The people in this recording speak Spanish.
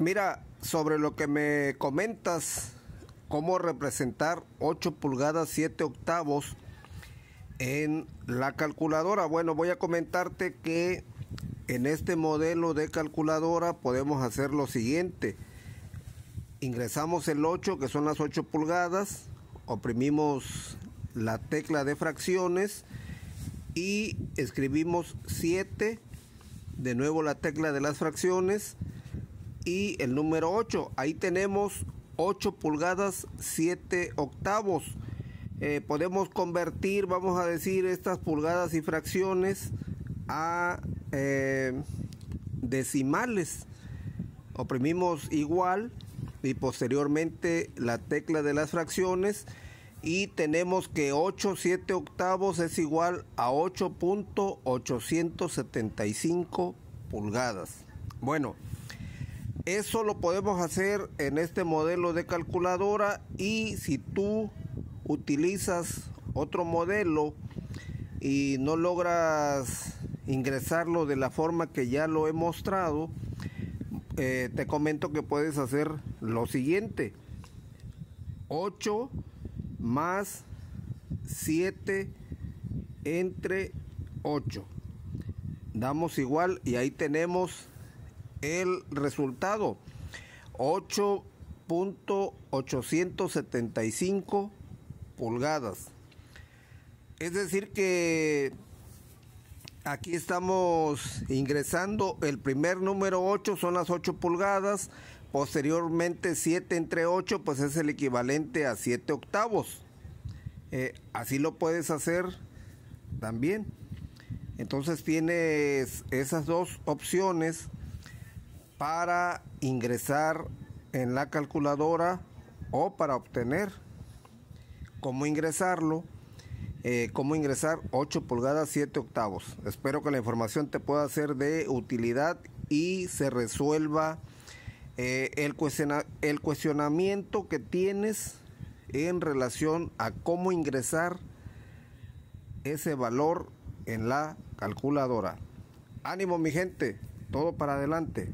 Mira, sobre lo que me comentas, cómo representar 8 pulgadas 7 octavos en la calculadora. Bueno, voy a comentarte que en este modelo de calculadora podemos hacer lo siguiente. Ingresamos el 8, que son las 8 pulgadas, oprimimos la tecla de fracciones y escribimos 7, de nuevo la tecla de las fracciones y el número 8. Ahí tenemos 8 pulgadas 7 octavos. Eh, podemos convertir, vamos a decir, estas pulgadas y fracciones a eh, decimales. Oprimimos igual y posteriormente la tecla de las fracciones y tenemos que 8 7 octavos es igual a 8.875 pulgadas. Bueno, eso lo podemos hacer en este modelo de calculadora y si tú utilizas otro modelo y no logras ingresarlo de la forma que ya lo he mostrado, eh, te comento que puedes hacer lo siguiente. 8 más 7 entre 8. Damos igual y ahí tenemos el resultado 8.875 pulgadas. Es decir que aquí estamos ingresando el primer número 8 son las 8 pulgadas, posteriormente 7 entre 8 pues es el equivalente a 7 octavos. Eh, así lo puedes hacer también. Entonces tienes esas dos opciones para ingresar en la calculadora o para obtener cómo ingresarlo, eh, cómo ingresar 8 pulgadas 7 octavos. Espero que la información te pueda ser de utilidad y se resuelva eh, el, el cuestionamiento que tienes en relación a cómo ingresar ese valor en la calculadora. Ánimo mi gente, todo para adelante.